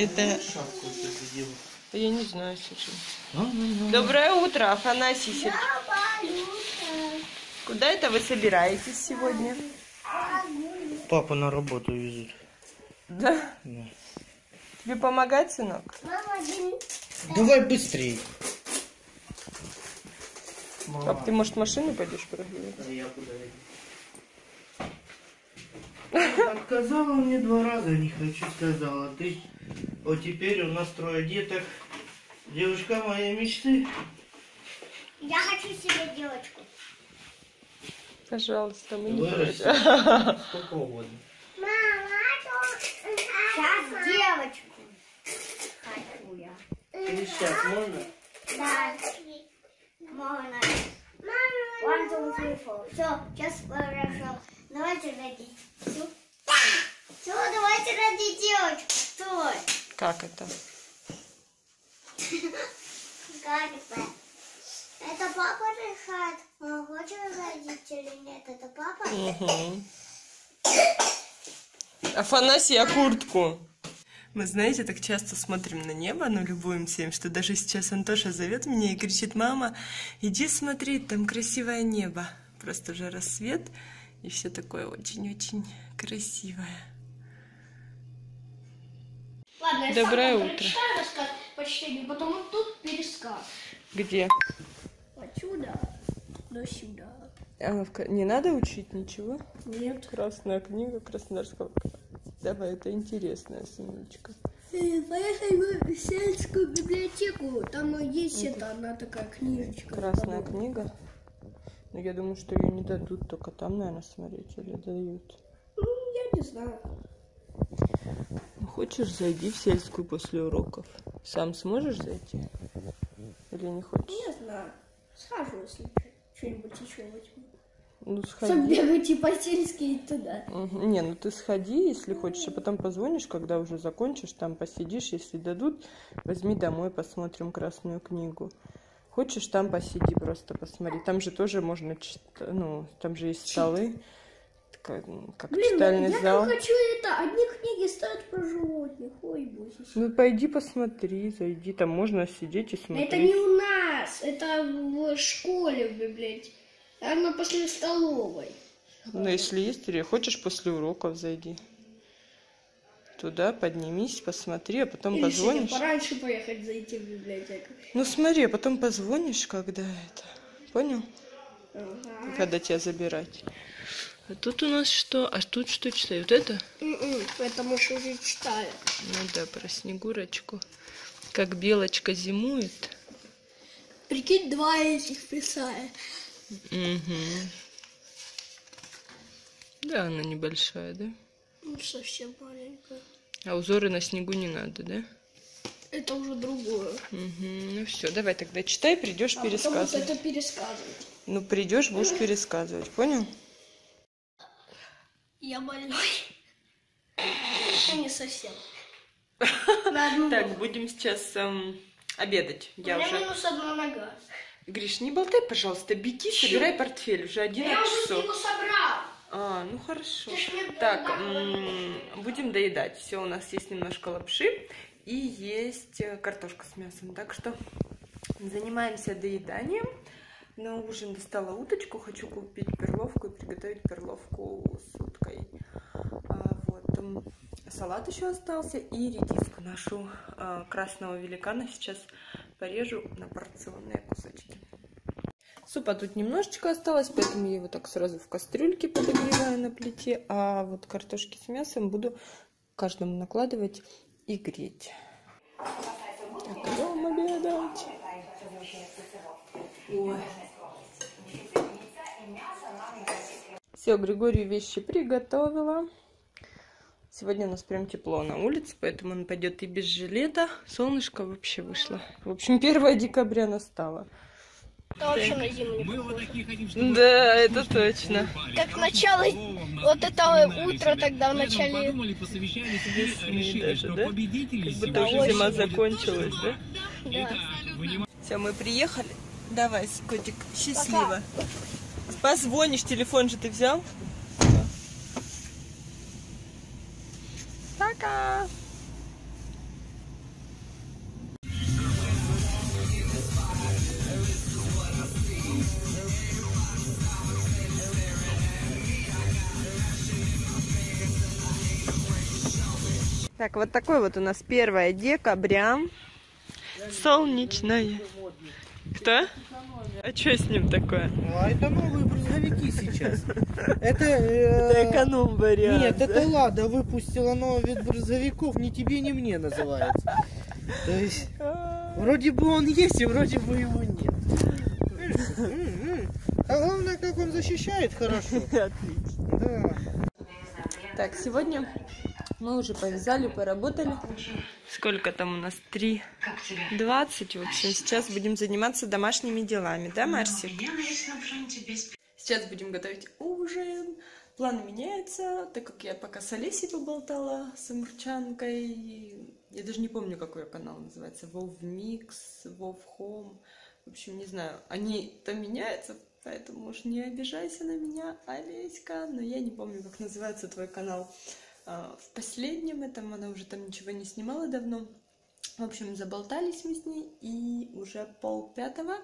Это... Шапку. Я не знаю, слушай. Доброе утро, Афанасий Сергеевич. Куда это вы собираетесь сегодня? Папу на работу везут. Да? Да. Тебе помогать, сынок? Давай быстрее. Пап, ты, может, машину пойдешь прогуливать? А я куда? Отказала мне два раза, не хочу, сказала. Ты вот теперь у нас трое деток. Девушка моей мечты. Я хочу себе девочку. Пожалуйста, мы не Вырасти. Сколько угодно. Мама, сейчас девочку. Хочу я. Сейчас можно? Да. Можно. One, two, three, four. Все, сейчас хорошо. Давайте родить. Все. Все, давайте родить девочку. Стой. Как это? Это? Папа решает, он хочет родить или нет. Это папа? Мгм. Афанасий, а куртку? Мы, знаете, так часто смотрим на небо, но любуемся им, что даже сейчас Антоша зовет меня и кричит, мама, иди смотреть, там красивое небо. Просто уже рассвет, и все такое очень-очень красивое. Ладно, я Доброе сам утро. прочитаю рассказ по чтению, потом вот тут пересказ. Где? Отсюда до сюда. А, не надо учить ничего? Нет. Красная книга Краснодарского края. Давай, это интересная сумочка. Э, Поехали в сельскую библиотеку. Там есть это, она такая книжечка. Красная книга. Но я думаю, что ее не дадут, только там, наверное, смотреть или дают. Ну, я не знаю. Хочешь, зайди в сельскую после уроков. Сам сможешь зайти? Или не хочешь? Не знаю. Схожу, если что-нибудь еще возьму. Ну, Чтобы сходи. бегать и по сельской и туда. Мгм. Не, ну ты сходи, если хочешь, а потом позвонишь, когда уже закончишь, там посидишь, если дадут, возьми домой, посмотрим красную книгу. Хочешь, там посиди, просто посмотри. Там же тоже можно, чит- ну, там же есть столы, ну, как Блин, читальный я зал. там хочу это. Одни книги ставят про животных. Ой, боже. Ну, пойди посмотри, зайди, там можно сидеть и смотреть. Это не у нас, это в школе в библиотеке. Она после столовой. Ну, если есть, или хочешь, после уроков зайди. Туда поднимись, посмотри, а потом Или позвонишь. пораньше поехать зайти в библиотеку. Ну, смотри, а потом позвонишь, когда это. Понял? Ага. Когда тебя забирать. А тут у нас что? А тут что читают? Вот это? Это мы ж уже читали. Ну да, про Снегурочку. Как белочка зимует. Прикинь, два этих писали. Угу. Да, она небольшая, да? Ну, совсем маленькая. А узоры на снегу не надо, да? Это уже другое. Угу. Ну все, давай тогда читай, придешь А потом вот пересказывать. это пересказывать. Ну, придешь, будешь пересказывать, понял? Я больной. Не совсем. Так, будем сейчас эм, обедать. У меня уже. минус одна нога. Гриш, не болтай, пожалуйста, беги, собирай портфель, уже 11 Я уже его собрал. А, ну хорошо. Так, будем доедать. Все, у нас есть немножко лапши и есть э, картошка с мясом. Так что занимаемся доеданием. На ужин достала уточку. Хочу купить перловку и приготовить перловку с уткой. А, вот. Салат еще остался и редиску нашу а, красного великана сейчас порежу на порционные кусочки. Супа тут немножечко осталось, поэтому я его так сразу в кастрюльке подогреваю на плите. А вот картошки с мясом буду каждому накладывать и греть. Так, идем обедать. Ой. Все, Григорию вещи приготовила. Сегодня у нас прям тепло на улице, поэтому он пойдет и без жилета. Солнышко вообще вышло. В общем, 1 декабря настало. Это вообще на зиму не похоже. Да, это точно. Как начало, вот это утро тогда в начале... Подумали, посовещались и решили, даже, что да? победители Как будто уже зима закончилась, да? Да. Все, мы приехали. Давай, котик, счастливо. Позвонишь, телефон же ты взял? Пока! Так, вот такой вот у нас первое декабря. солнечная. Кто? А что с ним такое? А это новые брызговики сейчас. Это... э, эконом вариант. Нет, это Лада выпустила новый вид брызговиков, ни тебе, ни мне называется. То есть, вроде бы он есть, и вроде бы его нет. А главное, как он защищает хорошо. Отлично. Да. Так, сегодня мы уже повязали, поработали. Сколько там у нас? Три. Двадцать. В общем, сейчас будем заниматься домашними делами, да, Марси? Сейчас будем готовить ужин. Планы меняются, так как я пока с Олесей поболтала, с Амурчанкой. Я даже не помню, какой канал называется. Вов Микс, Вов Хом. В общем, не знаю. Они там меняются, поэтому уж не обижайся на меня, Олеська. Но я не помню, как называется твой канал. А, В последнем этом она уже там ничего не снимала давно. В общем, заболтались мы с ней, и уже пол пятого,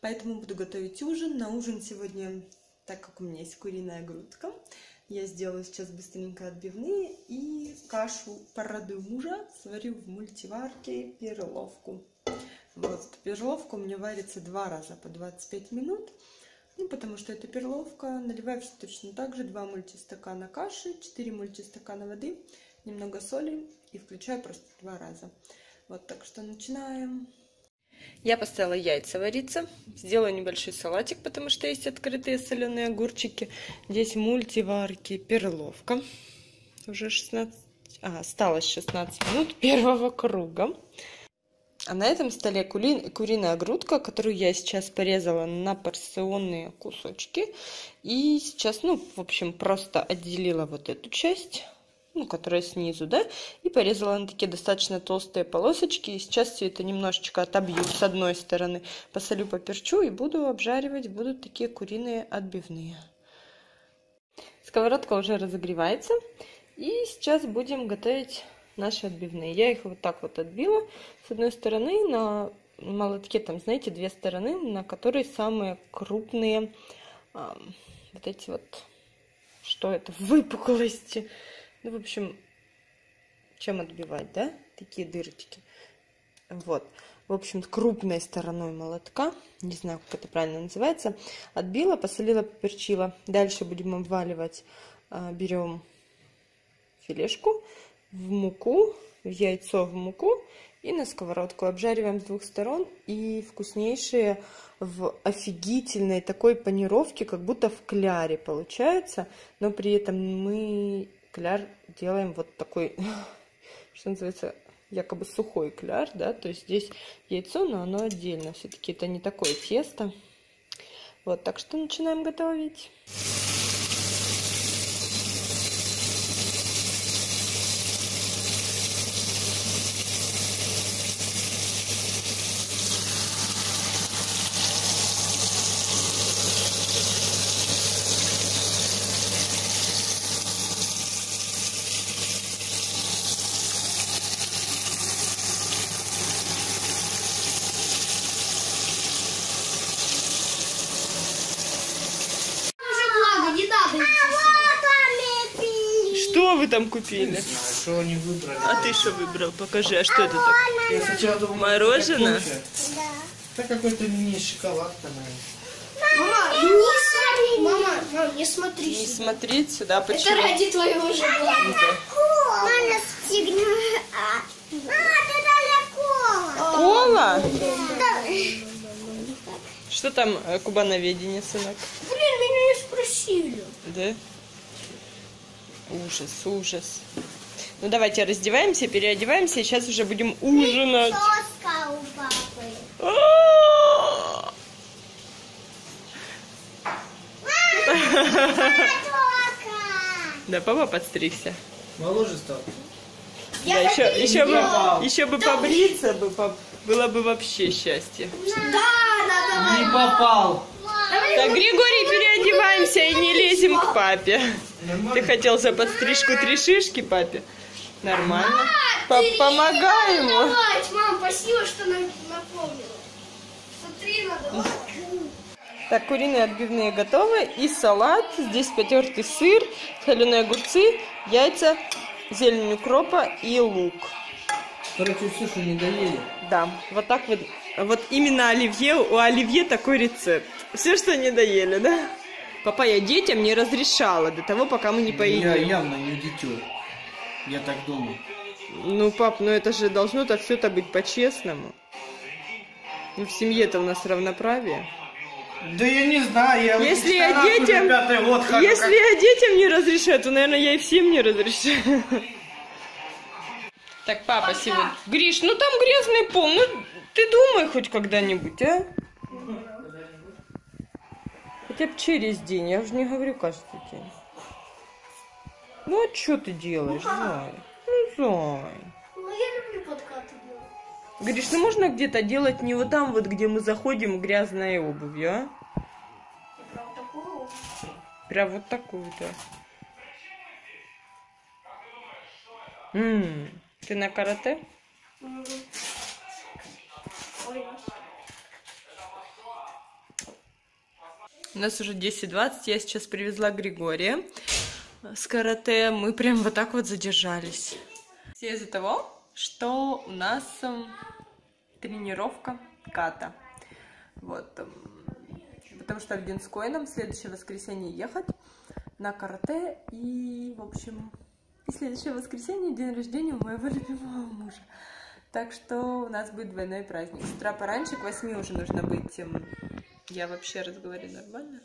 поэтому буду готовить ужин. На ужин сегодня, так как у меня есть куриная грудка, я сделаю сейчас быстренько отбивные и кашу порадую мужа, сварю в мультиварке перловку. Вот, перловка у меня варится два раза по 25 минут. Ну, потому что это перловка. Наливаю все точно так же. 2 мультистакана каши, 4 мультистакана воды, немного соли и включаю просто два раза. Вот так что начинаем. Я поставила яйца вариться. Сделаю небольшой салатик, потому что есть открытые соленые огурчики. Здесь в мультиварке перловка. Уже 16... А, осталось 16 минут первого круга. А на этом столе кури- куриная грудка, которую я сейчас порезала на порционные кусочки. И сейчас, ну, в общем, просто отделила вот эту часть, ну, которая снизу, да, и порезала на такие достаточно толстые полосочки. И сейчас все это немножечко отобью с одной стороны, посолю, поперчу и буду обжаривать. Будут такие куриные отбивные. Сковородка уже разогревается. И сейчас будем готовить наши отбивные. Я их вот так вот отбила. С одной стороны на молотке, там, знаете, две стороны, на которой самые крупные а, вот эти вот, что это, выпуклости. Ну, в общем, чем отбивать, да? Такие дырочки. Вот. В общем, крупной стороной молотка, не знаю, как это правильно называется, отбила, посолила, поперчила. Дальше будем обваливать, а, берем филешку в муку, в яйцо в муку и на сковородку. Обжариваем с двух сторон и вкуснейшие в офигительной такой панировке, как будто в кляре получается, но при этом мы кляр делаем вот такой, что называется, якобы сухой кляр, да, то есть здесь яйцо, но оно отдельно, все-таки это не такое тесто. Вот, так что начинаем готовить. Уже благо, не надо идти сюда. Что вы там купили? А что они выбрали? А ты что выбрал? Покажи, а что это такое? Я сначала думал, Мороженое? это. Это какой-то мини-шоколадка, наверное. Мама, не смотри. Мама, мам, не смотри Не сюда. смотреть сюда, Это почему? ради твоего же блага. Мама стигна. А, ты далеко. Кола? Что там э, кубановедение, сынок? Блин, меня не спросили. Да? Ужас, ужас. Ну давайте раздеваемся, переодеваемся, и сейчас уже будем ужинать. Соска у папы. А! Да, папа подстригся. Моложе стал. Да, еще, еще бы, еще бы побриться бы, поп- было бы вообще счастье. Да, надо. Не попал. Так, Григорий, переодеваемся и не лезем к папе. Ты хотел за подстрижку три шишки папе? Нормально. Пап, помогай ему. Мам, спасибо, что нам напомнила. Смотри, надо. Так, куриные отбивные готовы. И салат. Здесь потертый сыр, соленые огурцы, яйца зелень укропа и лук. Короче, все, что не доели. Да, вот так вот. Вот именно оливье, у оливье такой рецепт. Все, что не доели, да? Папа, я детям не разрешала до того, пока мы не Я поедим. явно не дитё. Я так думаю. Ну, пап, ну это же должно-то все-то быть по-честному. Ну, в семье-то у нас равноправие. Да я не знаю, я Если я детям- год хожу, Если как- я детям не разрешаю, то, наверное, я и всем не разрешаю. Так, папа сегодня... Гриш, ну там грязный пол, ну ты думай хоть когда-нибудь, а? Хотя бы через день, я уже не говорю каждый день. Ну а что ты делаешь, Зай? Ну, Зай. Ну, я люблю подкаты делать. Гриш, ну можно где-то делать не вот там вот, где мы заходим грязной обувью, а? Прям такого. Прям вот такую-то. Ты на карате? Ой, У нас уже 10.20, я сейчас привезла Григория с карате. Мы прям вот так вот задержались. Все из-за того, что у нас эм, тренировка ката. Вот. эм, Потому что в Динской нам в следующее воскресенье ехать на карате. И, в общем, и следующее воскресенье день рождения у моего любимого мужа. Так что у нас будет двойной праздник. С утра пораньше, к 8 уже нужно быть эм, я вообще разговариваю нормально?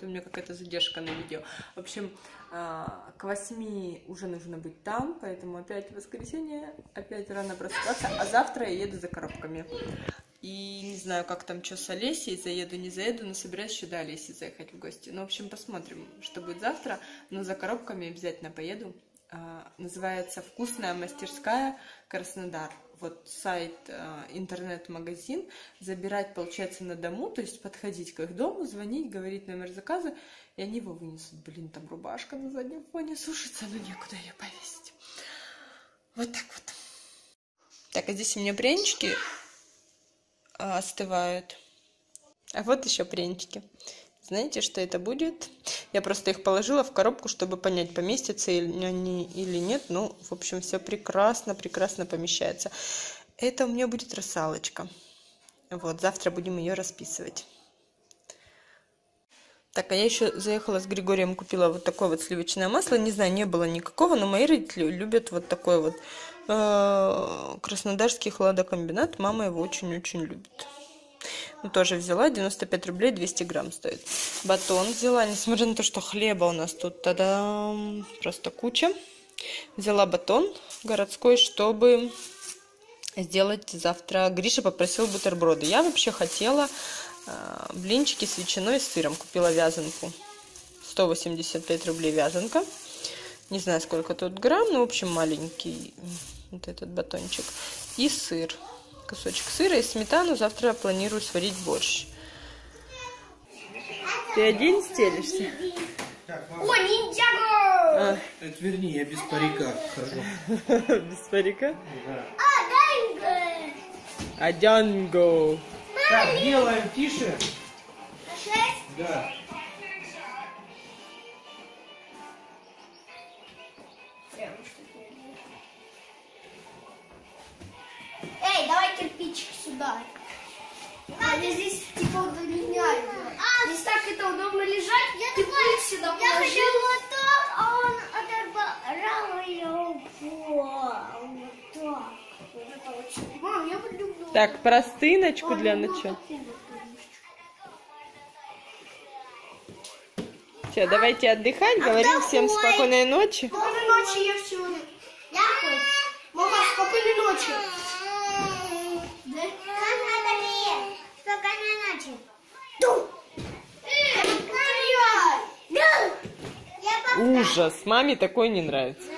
У меня какая-то задержка на видео. В общем, а, к восьми уже нужно быть там, поэтому опять воскресенье, опять рано просыпаться, а завтра я еду за коробками. И не знаю, как там что с Олесей, заеду, не заеду, но собираюсь до Олеси заехать в гости. Ну, в общем, посмотрим, что будет завтра, но за коробками обязательно поеду. А, Называется «Вкусная мастерская Краснодар». Вот сайт, а, интернет-магазин, забирать, получается, на дому, то есть подходить к их дому, звонить, говорить номер заказа, и они его вынесут. Блин, там рубашка на заднем фоне сушится, но некуда ее повесить. Вот так вот. Так, а здесь у меня прянички а, остывают. А вот еще прянички. Знаете, что это будет? Я просто их положила в коробку, чтобы понять, поместятся они или нет. Ну, в общем, все прекрасно, прекрасно помещается. Это у меня будет русалочка. Вот, завтра будем ее расписывать. Так, а я еще заехала с Григорием, купила вот такое вот сливочное масло. Не знаю, не было никакого, но мои родители любят вот такой вот э, краснодарский хладокомбинат. Мама его очень-очень любит. Ну, тоже взяла, 95 рублей, 200 грамм стоит. Батон взяла, несмотря на то, что хлеба у нас тут тогда просто куча. Взяла батон городской, чтобы сделать завтра. Гриша попросил бутерброды. Я вообще хотела э, блинчики с ветчиной и сыром. Купила вязанку. 185 рублей вязанка. Не знаю, сколько тут грамм, но, в общем, маленький вот этот батончик. И сыр. Кусочек сыра и сметану. Завтра планирую сварить борщ. Ты один стелишься? О, ниндзяго! А, это верни, я без парика хожу. без парика? Да. А, дай Адянго. Так, делаем тише. шесть. Да. Так, простыночку для начала. Все, давайте отдыхать. Говорим всем спокойной ночи. Спокойной ночи, я все. Я Мама, спокойной ночи. Спокойной Ужас. Маме такое не нравится.